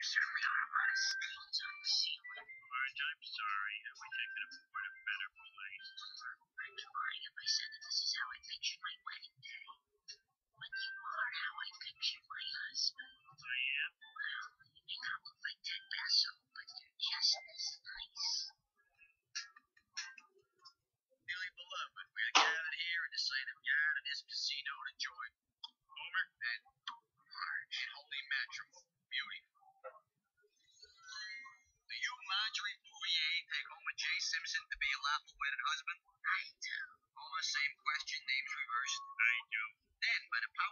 glass stains on the ceiling. Marge, I'm sorry. I wish I could afford a better place. I'd be lying if I said that this is how I pictured my wedding day. But you are how I pictured my husband. I am. Well, you may not look like Ted Bessell, but you're just as nice. Dearly beloved, we are gathered here in the sight of God in this casino to join Homer and Marge in holy matrimony. Beautiful. Do you, Marjorie Bouvier, take Homer J. Simpson to be a lawful wedded husband? I do. Homer, same question, names reversed. I do. Then, by the power